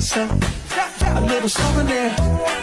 so a little souvenir.